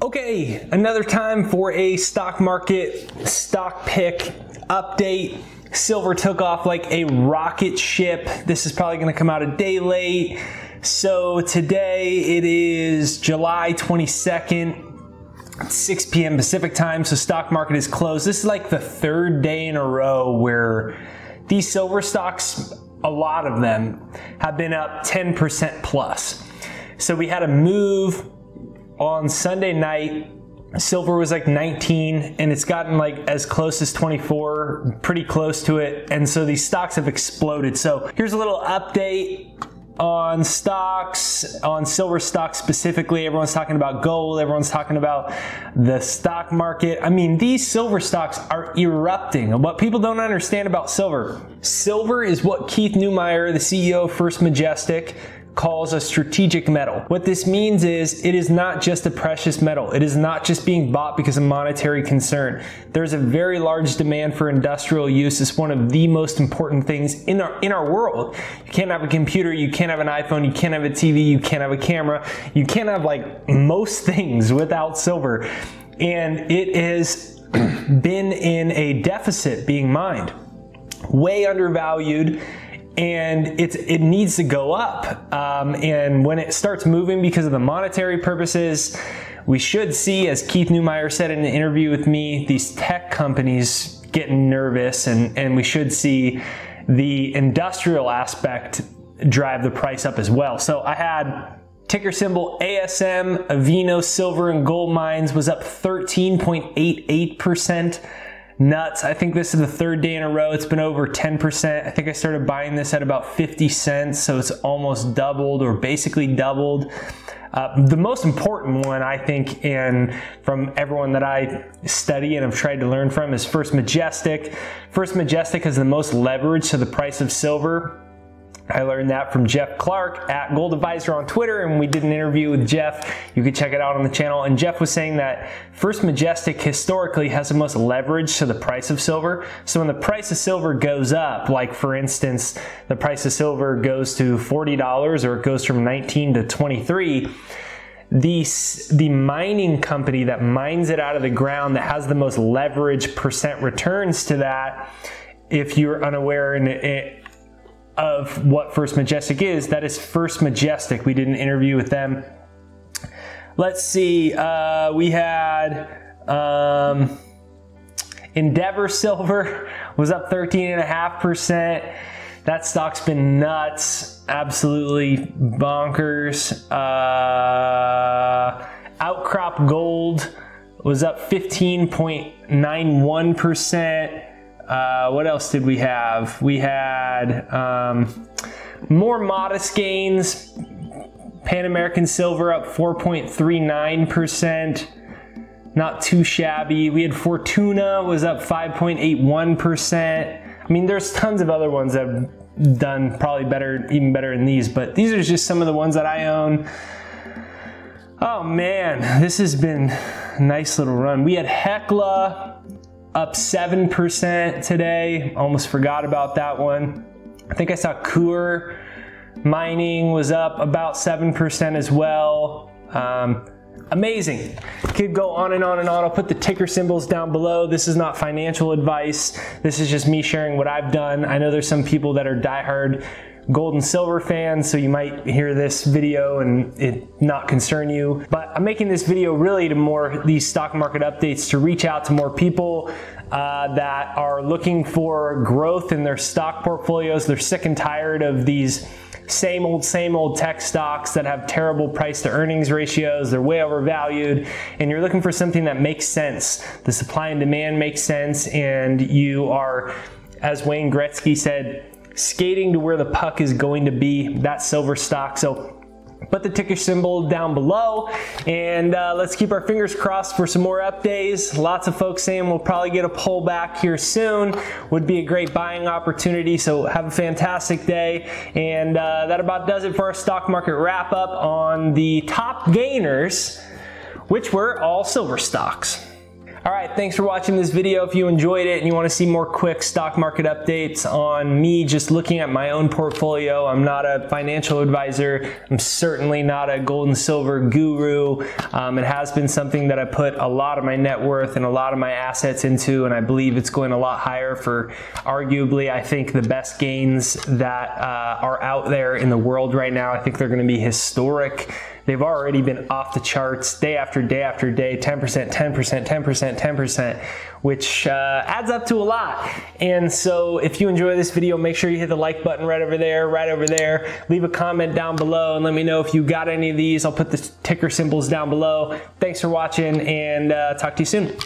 Okay, another time for a stock market stock pick update. Silver took off like a rocket ship. This is probably going to come out a day late. So today it is July 22nd. 6 p.m. Pacific time, so stock market is closed. This is like the third day in a row where these silver stocks, a lot of them, have been up 10% plus. So we had a move on Sunday night. Silver was like 19 and it's gotten like as close as 24, pretty close to it. And so these stocks have exploded. So here's a little update on stocks, on silver stocks specifically. Everyone's talking about gold. Everyone's talking about the stock market. I mean, these silver stocks are erupting. What people don't understand about silver, silver is what Keith Neumeyer, the CEO of First Majestic, calls a strategic metal. What this means is it is not just a precious metal. It is not just being bought because of monetary concern. There's a very large demand for industrial use. It's one of the most important things in our in our world. You can't have a computer, you can't have an iPhone, you can't have a TV, you can't have a camera, you can't have like most things without silver. And it has been in a deficit being mined. Way undervalued and it's, it needs to go up. Um, and when it starts moving because of the monetary purposes, we should see, as Keith Neumeyer said in an interview with me, these tech companies getting nervous, and, and we should see the industrial aspect drive the price up as well. So I had ticker symbol ASM, Avino Silver and Gold Mines was up 13.88% nuts. I think this is the third day in a row. It's been over 10%. I think I started buying this at about 50 cents, so it's almost doubled or basically doubled. Uh, the most important one, I think, and from everyone that I study and have tried to learn from, is First Majestic. First Majestic has the most leverage to the price of silver. I learned that from Jeff Clark at Gold Advisor on Twitter, and we did an interview with Jeff. You can check it out on the channel. And Jeff was saying that First Majestic historically has the most leverage to the price of silver. So when the price of silver goes up, like for instance, the price of silver goes to $40 or it goes from 19 to 23, the, the mining company that mines it out of the ground that has the most leverage percent returns to that, if you're unaware and it, of what First Majestic is. That is First Majestic. We did an interview with them. Let's see. Uh, we had um, Endeavour Silver was up 13.5%. That stock's been nuts, absolutely bonkers. Uh, Outcrop Gold was up 15.91%. Uh, what else did we have? We had um, more modest gains. Pan American Silver up 4.39%. Not too shabby. We had Fortuna was up 5.81%. I mean, there's tons of other ones that have done probably better, even better than these, but these are just some of the ones that I own. Oh man, this has been a nice little run. We had Hecla up 7% today. Almost forgot about that one. I think I saw Coeur mining was up about 7% as well. Um, amazing. Could go on and on and on. I'll put the ticker symbols down below. This is not financial advice. This is just me sharing what I've done. I know there's some people that are diehard gold and silver fans, so you might hear this video and it not concern you. But I'm making this video really to more these stock market updates to reach out to more people uh, that are looking for growth in their stock portfolios. They're sick and tired of these same old, same old tech stocks that have terrible price to earnings ratios. They're way overvalued. And you're looking for something that makes sense. The supply and demand makes sense. And you are, as Wayne Gretzky said, skating to where the puck is going to be, that silver stock. So put the ticker symbol down below and uh, let's keep our fingers crossed for some more updates. Lots of folks saying we'll probably get a pullback here soon. Would be a great buying opportunity. So have a fantastic day. And uh, that about does it for our stock market wrap up on the top gainers which were all silver stocks All right, thanks for watching this video. If you enjoyed it and you want to see more quick stock market updates on me just looking at my own portfolio, I'm not a financial advisor. I'm certainly not a gold and silver guru. Um, it has been something that I put a lot of my net worth and a lot of my assets into, and I believe it's going a lot higher for arguably, I think, the best gains that uh, are out there in the world right now. I think they're going to be historic. They've already been off the charts day after day after day 10%, 10%, 10%, 10%, which uh, adds up to a lot. And so if you enjoy this video, make sure you hit the like button right over there, right over there. Leave a comment down below and let me know if you got any of these. I'll put the ticker symbols down below. Thanks for watching and uh, talk to you soon.